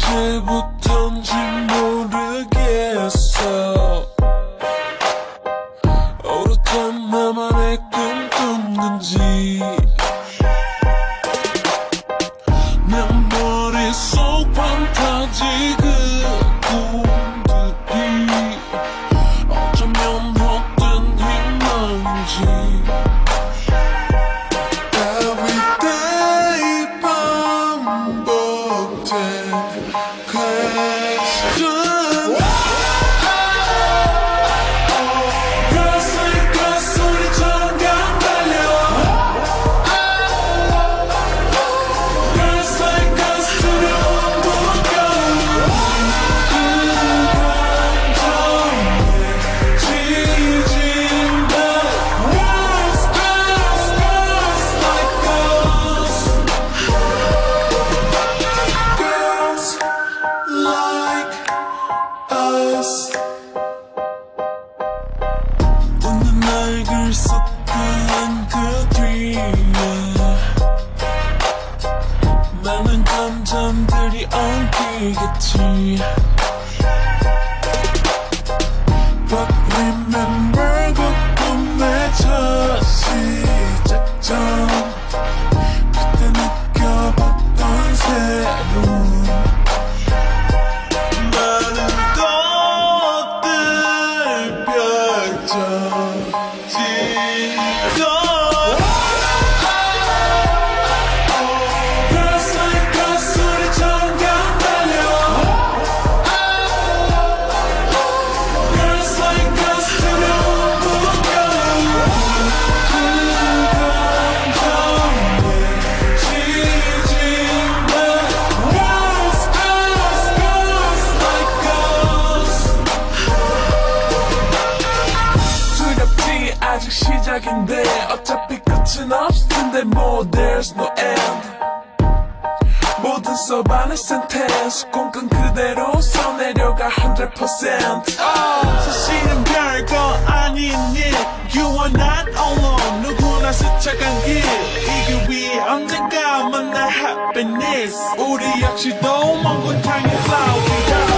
언제부턴지 모르겠어 날글 섞은 그 뒤에 많은 감정들이 엉키겠지 But 아직 시작인데 어차피 끝은 없을 텐데 뭐 there's no end 모든 써반의 센텐스 꿈꾼 그대로 써내려가 100% 사실은 별거 아닌 일 You are not alone 누구나 스쳐간 길 이길 위해 언젠가 만날 happiness 우리 역시도 먼 곳 향해 싸워